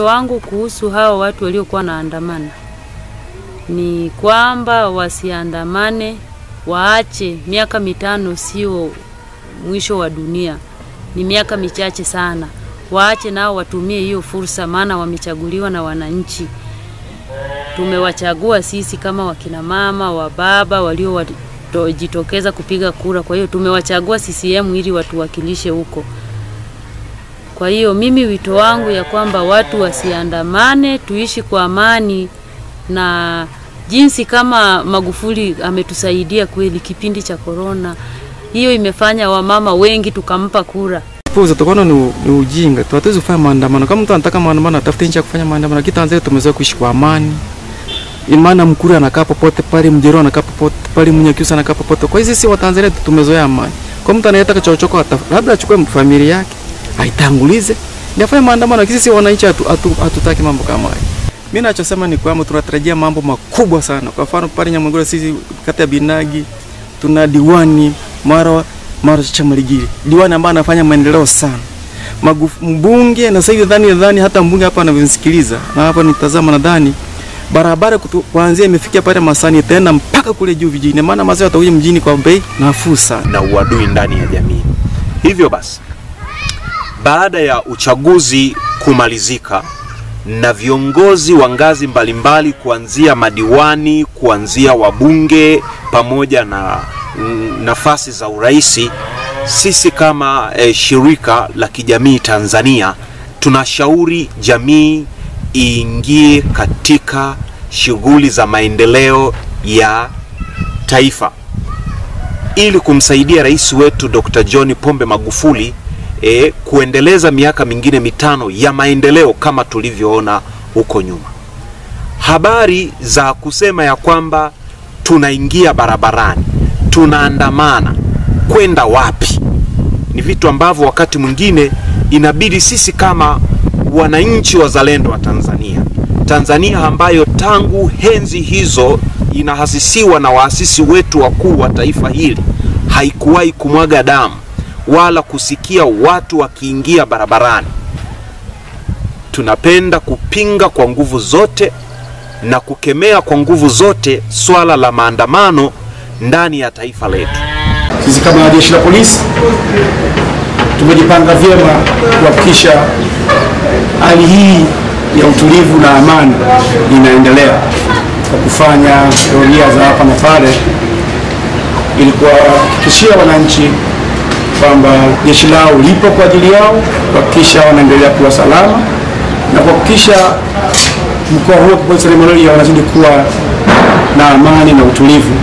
wito wangu kuhusu hao watu waliokuwa naandamana ni kwamba wasiandamane, waache. Miaka mitano sio mwisho wa dunia, ni miaka michache sana. Waache nao watumie hiyo fursa, maana wamechaguliwa na wananchi. Tumewachagua sisi kama wakina mama, wa baba waliojitokeza kupiga kura. Kwa hiyo tumewachagua CCM ili watuwakilishe huko. Kwa hiyo mimi wito wangu ya kwamba watu wasiandamane, tuishi kwa amani na jinsi kama Magufuli ametusaidia kweli kipindi cha korona, hiyo imefanya wamama wengi tukampa kura. Puza tukaona ni, ni ujinga tu, hatuwezi kufanya maandamano. Kama mtu anataka maandamano, atafute nchi ya kufanya maandamano. Kitu Tanzania tumezoea kuishi kwa amani, imana Mkuru anakaa popote pale, Mjero anakaa popote pale, Mnyakyusa anakaa popote. Kwa hizi sisi wa Tanzania tumezoea amani. Kwa mtu anayetaka chochoko, labda achukue familia yake aitangulize ndio afanye maandamano. Lakini sisi wananchi hatutaki atu, atu, mambo kama hayo. Mimi nachosema ni kwamba tunatarajia mambo makubwa sana. Kwa mfano pale Nyamagore, sisi kata ya Binagi tuna diwani mara mara Chamaligiri, diwani ambaye anafanya maendeleo sana. Maguf, mbunge na sasa hivi nadhani nadhani hata mbunge hapa anavyonisikiliza na hapa nitazama, nadhani barabara kuanzia imefikia pale Masani itaenda mpaka kule juu vijijini, maana mazao yatakuja mjini kwa bei nafuu sana, na uadui ndani ya jamii. Hivyo basi, baada ya uchaguzi kumalizika na viongozi wa ngazi mbalimbali kuanzia madiwani, kuanzia wabunge pamoja na nafasi za uraisi, sisi kama e, shirika la kijamii Tanzania tunashauri jamii iingie katika shughuli za maendeleo ya taifa ili kumsaidia rais wetu Dr. John Pombe Magufuli e, kuendeleza miaka mingine mitano ya maendeleo kama tulivyoona huko nyuma. Habari za kusema ya kwamba tunaingia barabarani, tunaandamana kwenda wapi, ni vitu ambavyo wakati mwingine inabidi sisi kama wananchi wazalendo wa Tanzania, Tanzania ambayo tangu henzi hizo inahasisiwa na waasisi wetu wakuu wa taifa hili, haikuwahi kumwaga damu wala kusikia watu wakiingia barabarani. Tunapenda kupinga kwa nguvu zote na kukemea kwa nguvu zote swala la maandamano ndani ya taifa letu. Sisi kama jeshi la polisi tumejipanga vyema kuhakikisha hali hii ya utulivu na amani inaendelea kwa kufanya doria za hapa na pale ili kuwahakikishia wananchi kwamba jeshi lao lipo kwa ajili yao, kuhakikisha wanaendelea kuwa salama na kuhakikisha mkoa huo kwa polisi wanazidi kuwa na amani na utulivu.